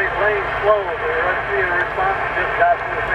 right lane slow, so the rest of the response just got to the.